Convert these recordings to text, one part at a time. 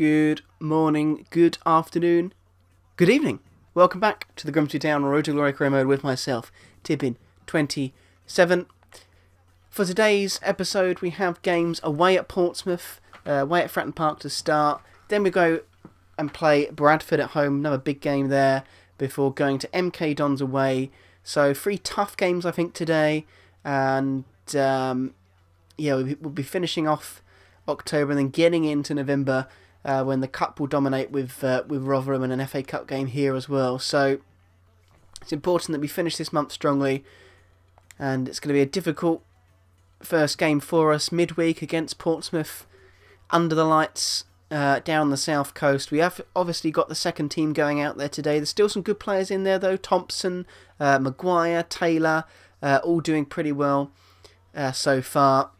Good morning, good afternoon, good evening. Welcome back to the Grimsby Town Road to Glory career mode with myself, Tibbin27. For today's episode, we have games away at Portsmouth, uh, away at Fratton Park to start. Then we go and play Bradford at home, another big game there, before going to MK Dons away. So, three tough games, I think, today. And um, yeah, we'll be finishing off October and then getting into November uh, when the cup will dominate with uh, with Rotherham and an FA Cup game here as well. So it's important that we finish this month strongly, and it's going to be a difficult first game for us midweek against Portsmouth under the lights. Uh, down the south coast, we have obviously got the second team going out there today. There's still some good players in there though. Thompson, uh, Maguire, Taylor, uh, all doing pretty well uh, so far.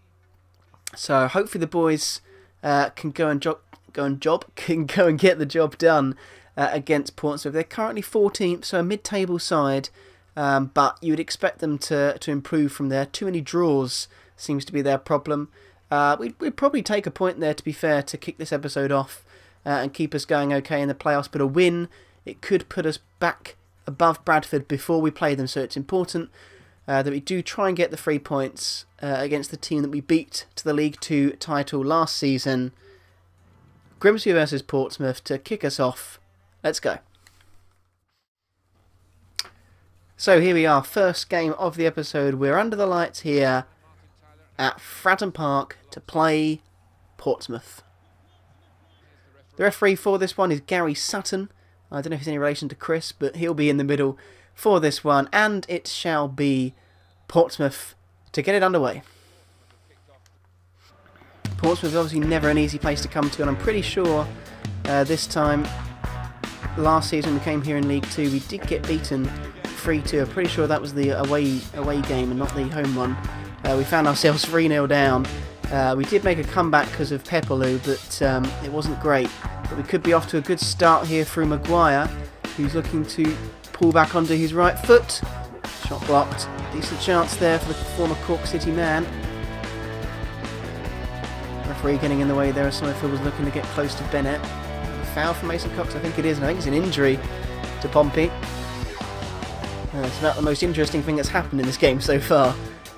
So hopefully the boys uh, can go and job, go and job, can go and get the job done uh, against Portsmouth. They're currently 14th, so a mid-table side, um, but you would expect them to to improve from there. Too many draws seems to be their problem. Uh, we'd, we'd probably take a point there, to be fair, to kick this episode off uh, and keep us going okay in the playoffs. But a win, it could put us back above Bradford before we play them. So it's important uh, that we do try and get the three points uh, against the team that we beat to the League Two title last season. Grimsby versus Portsmouth to kick us off. Let's go. So here we are, first game of the episode. We're under the lights here at Fratton Park to play Portsmouth. The referee for this one is Gary Sutton. I don't know if he's any relation to Chris, but he'll be in the middle for this one, and it shall be Portsmouth to get it underway. Portsmouth is obviously never an easy place to come to, and I'm pretty sure uh, this time, last season we came here in League Two, we did get beaten 3-2. I'm pretty sure that was the away away game and not the home one. Uh, we found ourselves 3-0 down. Uh, we did make a comeback because of Pepperloo, but um, it wasn't great. But we could be off to a good start here through Maguire, who's looking to pull back onto his right foot. Shot blocked. Decent chance there for the former Cork City man. Referee getting in the way there as Summerfield was looking to get close to Bennett. Foul for Mason Cox, I think it is, and I think it's an injury to Pompey. Uh, it's about the most interesting thing that's happened in this game so far.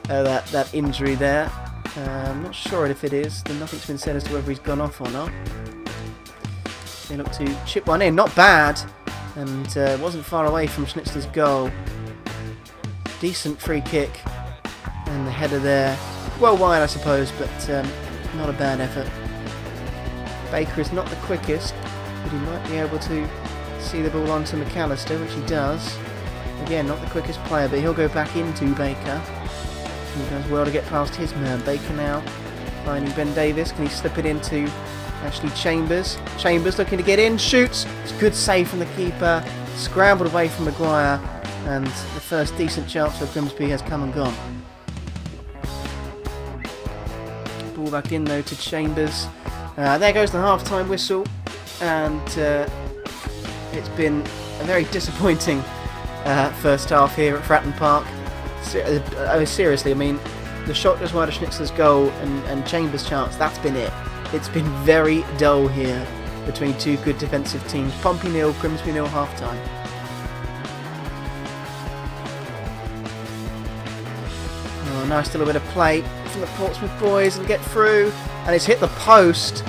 Uh, that that injury there. Uh, I'm not sure if it is. Nothing's been said as to whether he's gone off or not. They look to chip one in. Not bad and uh, wasn't far away from Schnitzler's goal. Decent free kick, and the header there, well wide I suppose, but um, not a bad effort. Baker is not the quickest, but he might be able to see the ball onto McAllister, which he does. Again, not the quickest player, but he'll go back into Baker. He does well to get past his man. Baker now finding Ben Davis. Can he slip it into Ashley Chambers. Chambers looking to get in, shoots. It's good save from the keeper. Scrambled away from Maguire. And the first decent chance for Grimsby has come and gone. Back in though to Chambers. Uh, there goes the half-time whistle. And uh, it's been a very disappointing uh, first half here at Fratton Park. Uh, seriously, I mean, the shot just wide of Schnitzler's goal and, and Chambers' chance, that's been it. It's been very dull here between two good defensive teams. Pompey nil, Grimsby nil half Oh, nice little bit of play from the Portsmouth boys and get through. And it's hit the post.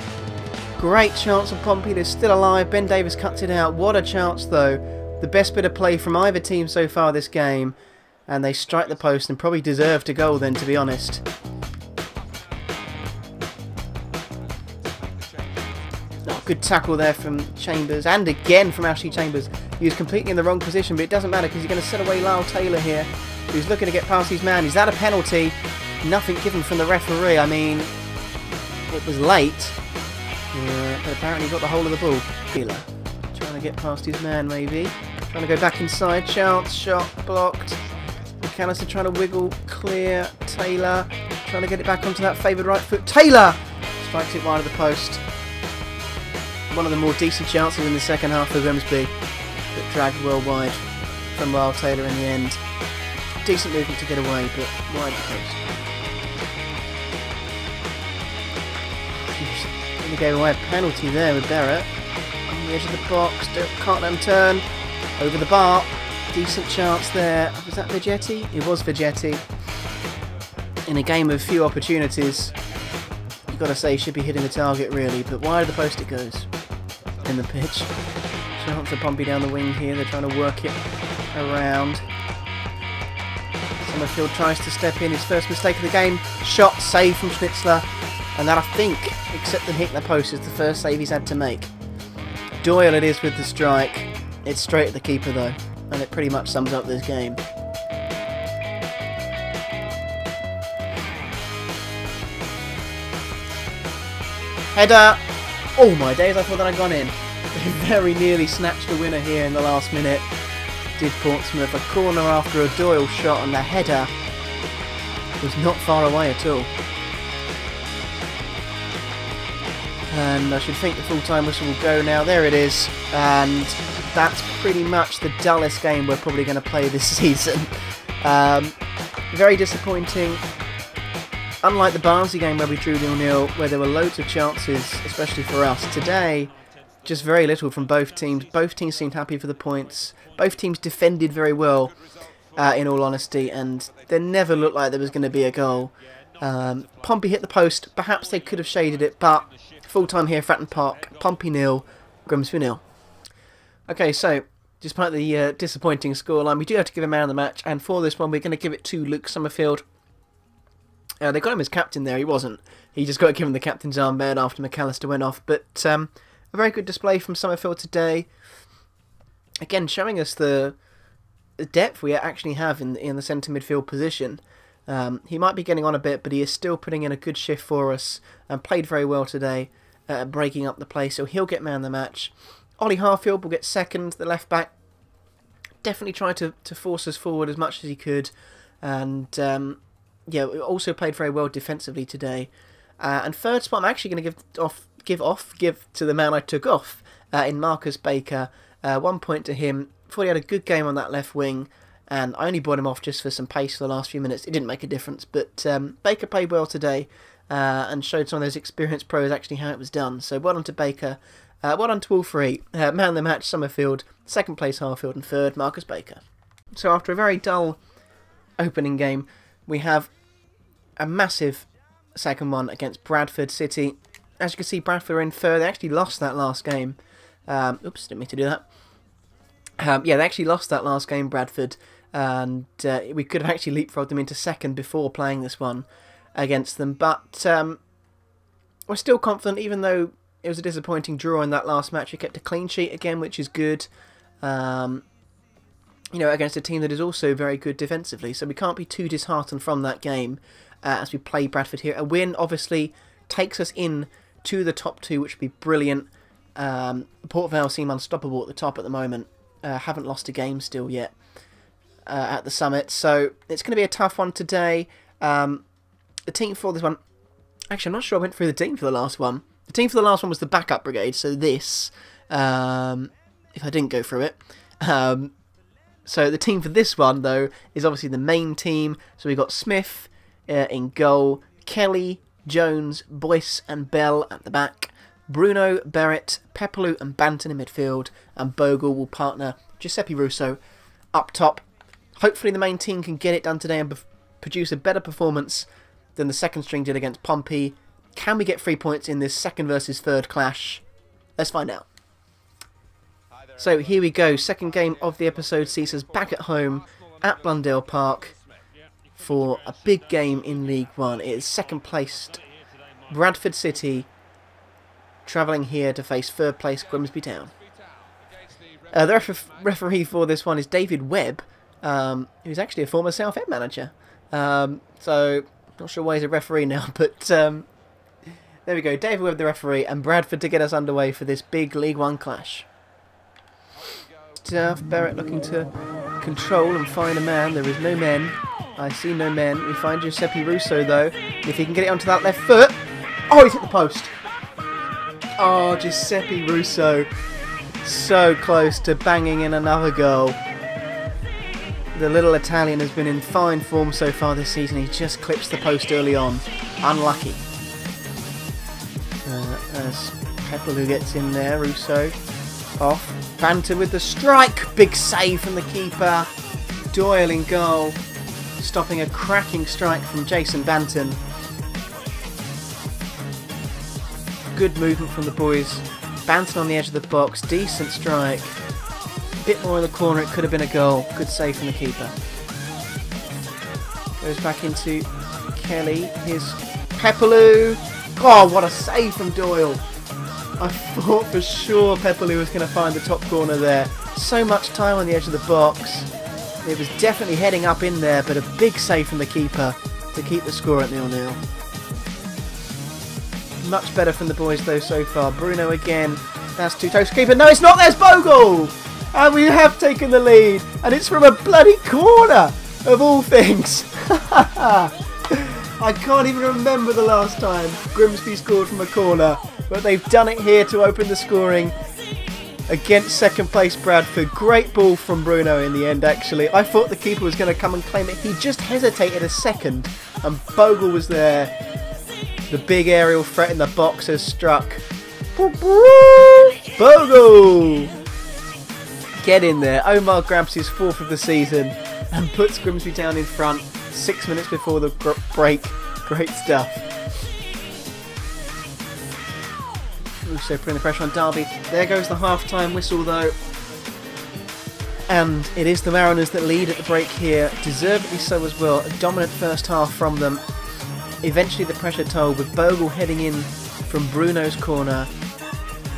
Great chance of Pompey. They're still alive. Ben Davis cuts it out. What a chance, though. The best bit of play from either team so far this game. And they strike the post and probably deserve to goal then, to be honest. Good tackle there from Chambers, and again from Ashley Chambers. He was completely in the wrong position, but it doesn't matter because you're going to set away Lyle Taylor here, who's looking to get past his man. Is that a penalty? Nothing given from the referee. I mean, it was late, uh, but apparently got the whole of the ball. Taylor trying to get past his man, maybe. Trying to go back inside. Chance, shot, blocked. McAllister trying to wiggle clear. Taylor trying to get it back onto that favoured right foot. Taylor strikes it wide of the post one of the more decent chances in the second half of Grimsby that dragged well wide from Lyle Taylor in the end. Decent movement to get away, but wide the post. We gave away a penalty there with Barrett. On the edge of the box, can't let him turn. Over the bar. Decent chance there. Was that Vegetti? It was Vegetti. In a game of few opportunities, you've got to say should be hitting the target really, but wide of the post it goes in the pitch. Chance of Pompey down the wing here, they're trying to work it around. Summerfield tries to step in, his first mistake of the game. Shot, save from Schnitzler. And that I think, except the post, is the first save he's had to make. Doyle it is with the strike. It's straight at the keeper though, and it pretty much sums up this game. Header! Oh my days, I thought that I'd gone in. They very nearly snatched the winner here in the last minute. Did Portsmouth a corner after a Doyle shot and the header was not far away at all. And I should think the full-time whistle will go now. There it is. And that's pretty much the dullest game we're probably going to play this season. Um, very disappointing unlike the Barnsley game where we drew nil-nil, where there were loads of chances, especially for us, today, just very little from both teams. Both teams seemed happy for the points. Both teams defended very well, uh, in all honesty, and there never looked like there was going to be a goal. Um, Pompey hit the post. Perhaps they could have shaded it, but full-time here, Fratton Park. Pompey nil, Grimsby nil. Okay, so despite the uh, disappointing scoreline, we do have to give a man of the match, and for this one, we're going to give it to Luke Summerfield. Uh, they got him as captain there. He wasn't. He just got given the captain's armband after McAllister went off. But um, a very good display from Summerfield today. Again, showing us the, the depth we actually have in in the centre midfield position. Um, he might be getting on a bit, but he is still putting in a good shift for us and played very well today, uh, breaking up the play. So he'll get man the match. Ollie Harfield will get second, the left back. Definitely tried to, to force us forward as much as he could. And um, yeah, also played very well defensively today. Uh, and third spot, I'm actually going to give off, give off, give to the man I took off uh, in Marcus Baker. Uh, one point to him. Thought he had a good game on that left wing, and I only brought him off just for some pace for the last few minutes. It didn't make a difference, but um, Baker played well today uh, and showed some of those experienced pros actually how it was done. So well done to Baker. Uh, well done to all three. Uh, man of the match, Summerfield. Second place, Harfield. And third, Marcus Baker. So after a very dull opening game, we have a massive second one against Bradford City. As you can see, Bradford are in third. They actually lost that last game. Um, oops, didn't mean to do that. Um, yeah, they actually lost that last game, Bradford, and uh, we could have actually leapfrogged them into second before playing this one against them. But um, we're still confident, even though it was a disappointing draw in that last match. We kept a clean sheet again, which is good. Um, you know, against a team that is also very good defensively. So we can't be too disheartened from that game uh, as we play Bradford here. A win, obviously, takes us in to the top two, which would be brilliant. Um, Port Vale seem unstoppable at the top at the moment. Uh, haven't lost a game still yet uh, at the summit. So it's going to be a tough one today. Um, the team for this one... Actually, I'm not sure I went through the team for the last one. The team for the last one was the backup brigade, so this... Um, if I didn't go through it. Um, so the team for this one, though, is obviously the main team. So we've got Smith uh, in goal, Kelly, Jones, Boyce and Bell at the back, Bruno, Barrett, Pepperlew and Banton in midfield, and Bogle will partner Giuseppe Russo up top. Hopefully the main team can get it done today and produce a better performance than the second string did against Pompey. Can we get three points in this second versus third clash? Let's find out. So here we go, second game of the episode sees us back at home at Blundell Park for a big game in League One. It is second placed Bradford City travelling here to face third place Grimsby Town. Uh, the ref referee for this one is David Webb, um, who's actually a former Southend manager. Um, so, not sure why he's a referee now, but um, there we go. David Webb, the referee, and Bradford to get us underway for this big League One clash. Duff Barrett looking to control and find a man. There is no men. I see no men. We find Giuseppe Russo though. If he can get it onto that left foot. Oh, he's hit the post. Oh, Giuseppe Russo. So close to banging in another goal. The little Italian has been in fine form so far this season. He just clips the post early on. Unlucky. Uh, as who gets in there. Russo off. Banton with the strike. Big save from the keeper. Doyle in goal. Stopping a cracking strike from Jason Banton. Good movement from the boys. Banton on the edge of the box. Decent strike. Bit more in the corner. It could have been a goal. Good save from the keeper. Goes back into Kelly. Here's Pepperloo. Oh, what a save from Doyle. I thought for sure Pepperloo was going to find the top corner there. So much time on the edge of the box. It was definitely heading up in there, but a big save from the keeper to keep the score at nil-nil. Much better from the boys though so far. Bruno again. That's two toes keeper. No, it's not. There's Bogle! And we have taken the lead. And it's from a bloody corner, of all things. I can't even remember the last time Grimsby scored from a corner. But they've done it here to open the scoring against second place Bradford. Great ball from Bruno in the end, actually. I thought the keeper was going to come and claim it. He just hesitated a second, and Bogle was there. The big aerial threat in the box has struck. Bogle! Get in there. Omar grabs his fourth of the season and puts Grimsby down in front six minutes before the break. Great stuff. Also putting the pressure on Derby. There goes the half-time whistle though. And it is the Mariners that lead at the break here, deservedly so as well. A dominant first half from them. Eventually the pressure told with Bogle heading in from Bruno's corner.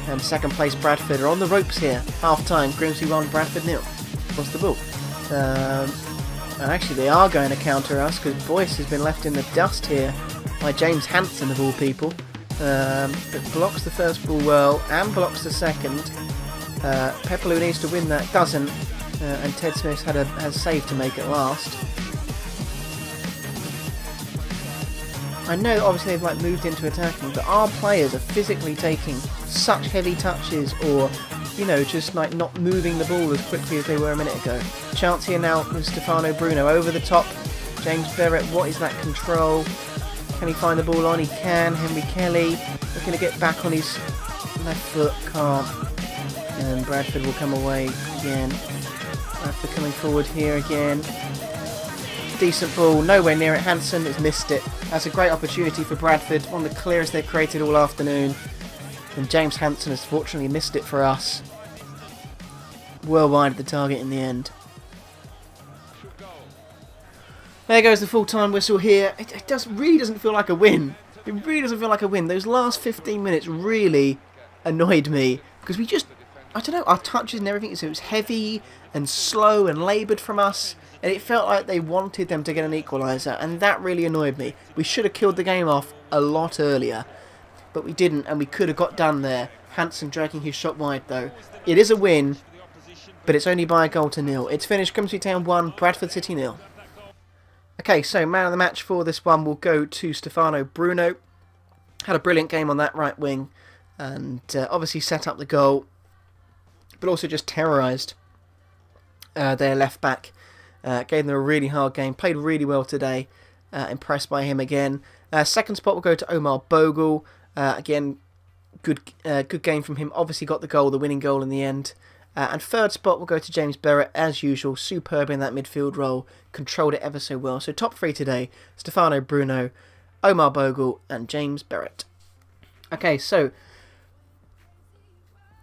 And second place Bradford are on the ropes here. Half time, Grimsby 1, Bradford nil. What's the ball? Um, and actually they are going to counter us because Boyce has been left in the dust here by James Hanson of all people um, but blocks the first ball well and blocks the second. Uh, Pepperloo needs to win that, doesn't, uh, and Ted Smith had a has save to make it last. I know obviously they've like moved into attacking, but our players are physically taking such heavy touches or you know, just like not moving the ball as quickly as they were a minute ago. Chance here now with Stefano Bruno over the top. James Barrett, what is that control? Can he find the ball on? He can. Henry Kelly looking to get back on his left foot. Can't. And Bradford will come away again. Bradford coming forward here again. Decent ball. Nowhere near it. Hanson has missed it. That's a great opportunity for Bradford. One of the clearest they've created all afternoon. And James Hanson has fortunately missed it for us. Well wide of the target in the end. There goes the full-time whistle here. It, it does really doesn't feel like a win. It really doesn't feel like a win. Those last 15 minutes really annoyed me because we just, I don't know, our touches and everything, so it was heavy and slow and laboured from us and it felt like they wanted them to get an equaliser and that really annoyed me. We should have killed the game off a lot earlier but we didn't and we could have got done there. Hanson dragging his shot wide though. It is a win but it's only by a goal to nil. It's finished Grimsby Town 1, Bradford City nil. Okay, so man of the match for this one will go to Stefano Bruno. Had a brilliant game on that right wing and uh, obviously set up the goal, but also just terrorised uh, their left back. Uh, gave them a really hard game, played really well today. Uh, impressed by him again. Uh, second spot will go to Omar Bogle. Uh, again, good good game from him. Obviously got the goal, the winning goal in the end. Uh, and third spot will go to James Barrett, as usual, superb in that midfield role, controlled it ever so well. So top three today, Stefano Bruno, Omar Bogle, and James Barrett. Okay, so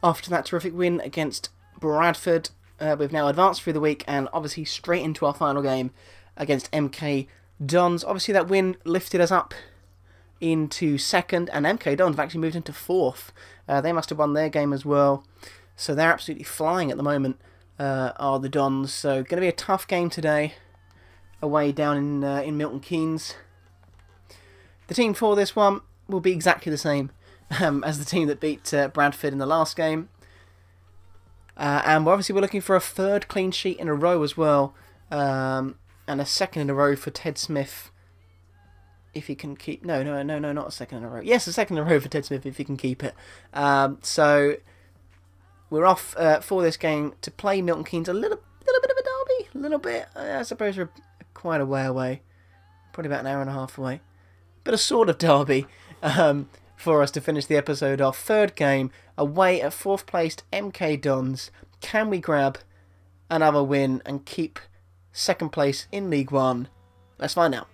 after that terrific win against Bradford, uh, we've now advanced through the week and obviously straight into our final game against MK Dons. Obviously that win lifted us up into second, and MK Dons have actually moved into fourth. Uh, they must have won their game as well. So they're absolutely flying at the moment, uh, are the Dons. So going to be a tough game today, away down in uh, in Milton Keynes. The team for this one will be exactly the same um, as the team that beat uh, Bradford in the last game. Uh, and obviously we're looking for a third clean sheet in a row as well, um, and a second in a row for Ted Smith. If he can keep no no no no not a second in a row. Yes, a second in a row for Ted Smith if he can keep it. Um, so we're off uh, for this game to play Milton Keynes a little, little bit of a derby, a little bit. I suppose we're quite a way away, probably about an hour and a half away, but a sort of derby. Um, for us to finish the episode Our Third game, away at fourth placed MK Dons. Can we grab another win and keep second place in League One? Let's find out.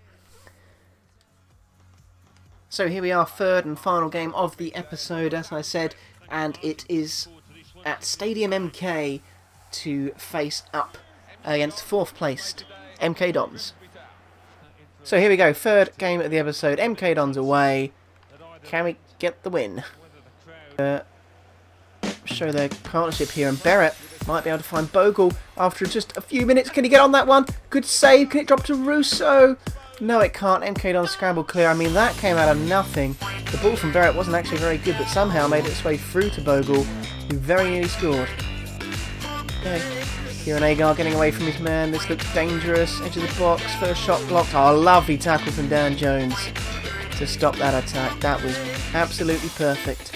So here we are, third and final game of the episode, as I said, and it is at Stadium MK to face up against fourth placed MK Dons. So here we go, third game of the episode, MK Dons away. Can we get the win? Uh, show their partnership here, and Barrett might be able to find Bogle after just a few minutes. Can he get on that one? Good save. Can it drop to Russo? No, it can't. MK Don scramble clear. I mean, that came out of nothing. The ball from Barrett wasn't actually very good, but somehow made its way through to Bogle, who very nearly scored. Okay. Kieran Agard getting away from his man. This looks dangerous. Edge of the box. First shot blocked. Oh, lovely tackle from Dan Jones to stop that attack. That was absolutely perfect.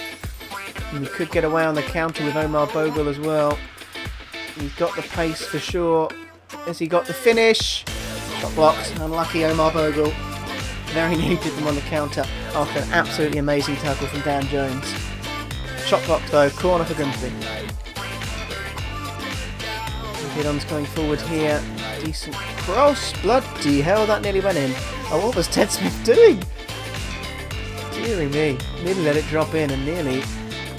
And he could get away on the counter with Omar Bogle as well. He's got the pace for sure. Has he got the finish? Shot blocked. Unlucky Omar Bogle. Very needed them on the counter after an absolutely amazing tackle from Dan Jones. Shot blocked though. Corner for Grimsby. Gidon's going forward here. Decent cross. Bloody hell, that nearly went in. Oh, what was Ted Smith doing? Deary me. Nearly let it drop in and nearly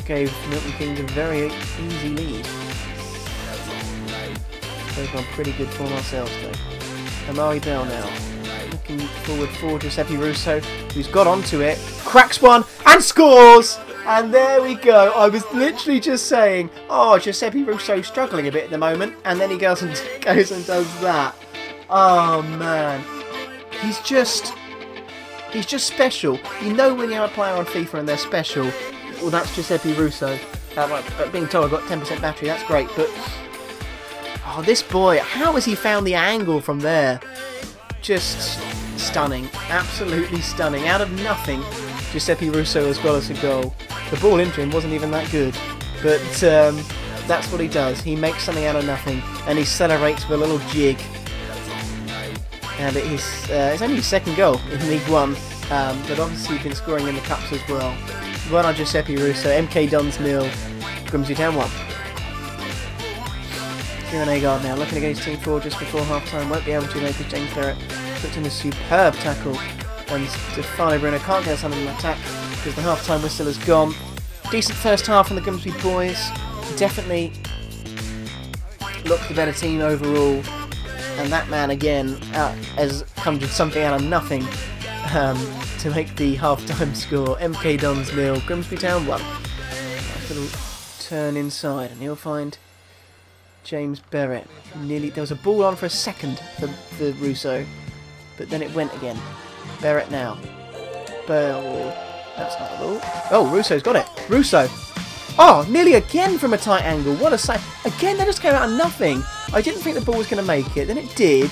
gave Milton Keynes a very easy lead. They've gone pretty good form ourselves though. Amari Bell now. Looking forward for Giuseppe Russo, who's got onto it, cracks one, and scores! And there we go. I was literally just saying, oh, Giuseppe Russo struggling a bit at the moment, and then he goes and goes and does that. Oh man, he's just he's just special. You know when you have a player on FIFA and they're special. Well, that's Giuseppe Russo. Uh, being told I've got 10% battery, that's great, but Oh, this boy, how has he found the angle from there? Just stunning. Absolutely stunning. Out of nothing, Giuseppe Russo as well as a goal. The ball into him wasn't even that good. But um, that's what he does. He makes something out of nothing and he celebrates with a little jig. And it is, uh, it's only his second goal in League One, um, but obviously he's been scoring in the Cups as well. Well on Giuseppe Russo, MK Dons nil, Grimsby Town 1. Agard now looking against Team 4 just before half time. Won't be able to make it. James Barrett puts in a superb tackle. And Stefano Bruno can't get in the attack because the half time whistle has gone. Decent first half from the Grimsby boys. Definitely looked the better team overall. And that man again uh, has come to something out of nothing um, to make the half time score. MK Dons nil, Grimsby Town 1. Nice little turn inside and he'll find James Barrett. Nearly there was a ball on for a second for, for Russo, but then it went again. Barrett now. Bell. That's not a ball. Oh, Russo's got it. Russo. Oh, nearly again from a tight angle. What a sight. Again, that just came out of nothing. I didn't think the ball was going to make it. Then it did.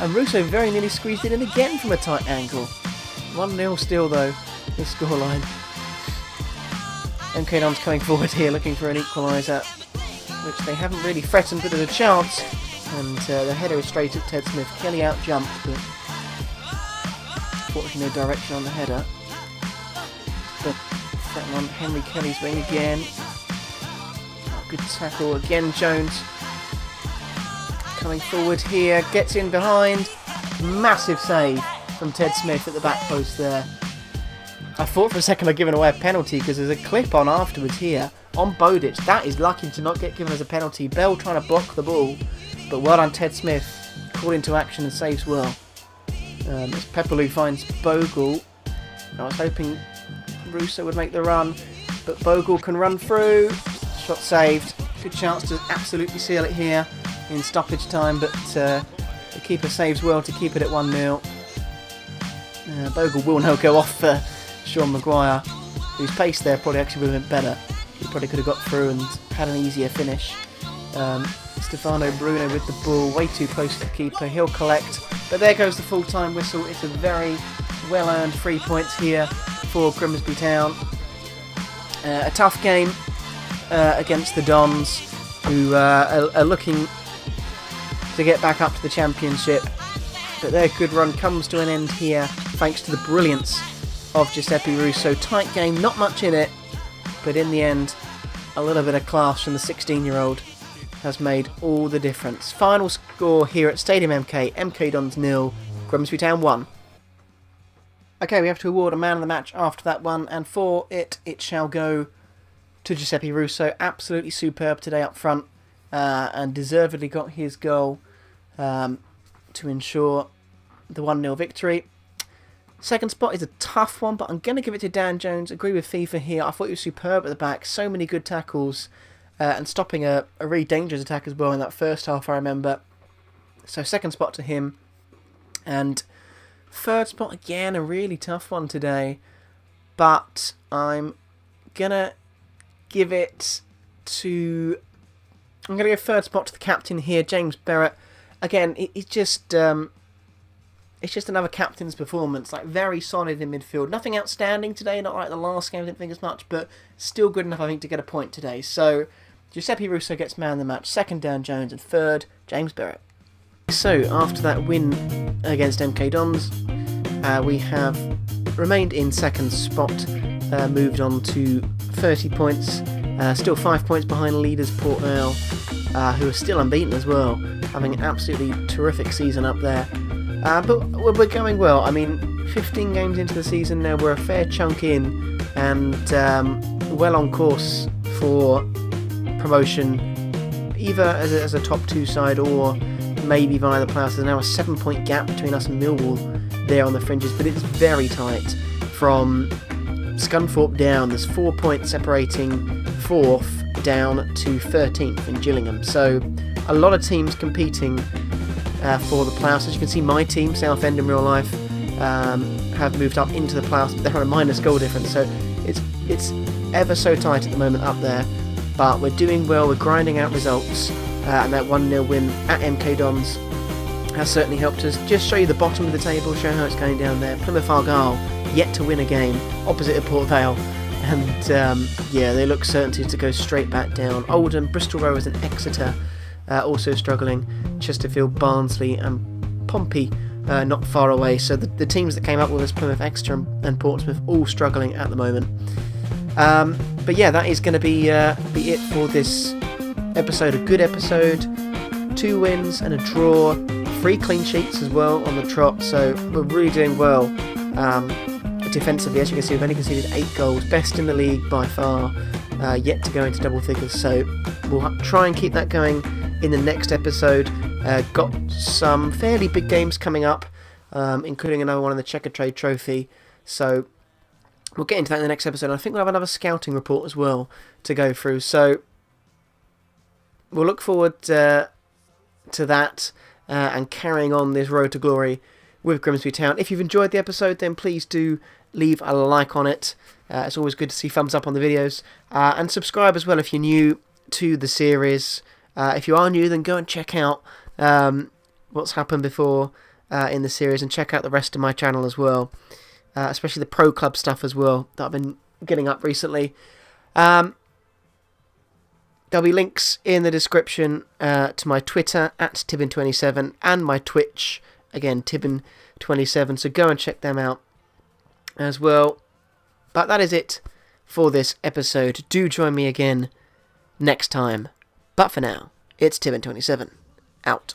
And Russo very nearly squeezed it in again from a tight angle. 1-0 still, though, the scoreline. MK Dons coming forward here looking for an equaliser which they haven't really threatened, but there's a chance. And uh, the header is straight at Ted Smith. Kelly out jumped, but fortunately no direction on the header. But threatening on Henry Kelly's wing again. Good tackle again, Jones. Coming forward here, gets in behind. Massive save from Ted Smith at the back post there. I thought for a second I'd given away a penalty because there's a clip on afterwards here on Bodic. That is lucky to not get given as a penalty. Bell trying to block the ball, but well done Ted Smith. Called into action and saves well. Um, as Pepperloo finds Bogle. I was hoping Russo would make the run, but Bogle can run through. Shot saved. Good chance to absolutely seal it here in stoppage time, but uh, the keeper saves well to keep it at 1-0. Uh, Bogle will now go off for Sean Maguire, whose pace there probably actually would have been better. He probably could have got through and had an easier finish. Um, Stefano Bruno with the ball, way too close to the keeper. He'll collect, but there goes the full-time whistle. It's a very well-earned three points here for Grimsby Town. Uh, a tough game uh, against the Dons, who uh, are, are looking to get back up to the championship. But their good run comes to an end here, thanks to the brilliance of Giuseppe Russo. Tight game, not much in it, but in the end, a little bit of class from the 16 year old has made all the difference. Final score here at Stadium MK MK Dons nil, Grimsby Town 1. Okay, we have to award a man of the match after that one, and for it, it shall go to Giuseppe Russo. Absolutely superb today up front, uh, and deservedly got his goal um, to ensure the 1 0 victory. Second spot is a tough one, but I'm going to give it to Dan Jones. Agree with FIFA here. I thought he was superb at the back. So many good tackles uh, and stopping a, a really dangerous attack as well in that first half, I remember. So, second spot to him. And third spot, again, a really tough one today. But I'm going to give it to. I'm going to give third spot to the captain here, James Barrett. Again, he's just. Um, it's just another captain's performance, like very solid in midfield. Nothing outstanding today, not like the last game, I didn't think as much, but still good enough, I think, to get a point today. So Giuseppe Russo gets man of the match, second Dan Jones, and third James Barrett. So after that win against MK Dons, uh, we have remained in second spot, uh, moved on to 30 points, uh, still five points behind leaders Port Vale, uh, who are still unbeaten as well, having an absolutely terrific season up there. Uh, but we're going well. I mean, 15 games into the season now, we're a fair chunk in, and um, well on course for promotion, either as a, as a top two side or maybe via the playoffs. There's now a seven point gap between us and Millwall there on the fringes, but it's very tight from Scunthorpe down. There's four points separating fourth down to 13th in Gillingham. So a lot of teams competing uh, for the playoffs. As you can see, my team, Southend in real life, um, have moved up into the playoffs. But they're on a minus goal difference, so it's it's ever so tight at the moment up there. But we're doing well. We're grinding out results, uh, and that one 0 win at MK Dons has certainly helped us. Just show you the bottom of the table, show how it's going down there. Plymouth Argyle yet to win a game opposite of Port Vale. And um, yeah, they look certain to go straight back down. Oldham, Bristol Rovers, and Exeter uh, also struggling. Chesterfield, Barnsley, and Pompey uh, not far away. So the, the, teams that came up with us, Plymouth, Exeter, and, Portsmouth, all struggling at the moment. Um, but yeah, that is going to be uh, be it for this episode. A good episode, two wins and a draw, three clean sheets as well on the trot. So we're really doing well um, defensively. As you can see, we've only conceded eight goals, best in the league by far. Uh, yet to go into double figures. So we'll try and keep that going in the next episode. Uh, got some fairly big games coming up, um, including another one in the Checkatrade Trophy. So we'll get into that in the next episode. I think we'll have another scouting report as well to go through. So we'll look forward uh, to that uh, and carrying on this road to glory with Grimsby Town. If you've enjoyed the episode, then please do leave a like on it. Uh, it's always good to see thumbs up on the videos. Uh, and subscribe as well if you're new to the series. Uh, if you are new, then go and check out um, what's happened before uh, in the series and check out the rest of my channel as well, uh, especially the Pro Club stuff as well that I've been getting up recently. Um, there'll be links in the description uh, to my Twitter at Tibbin27 and my Twitch, again, Tibbin27, so go and check them out as well. But that is it for this episode. Do join me again next time. But for now, it's Tibbin27. Out.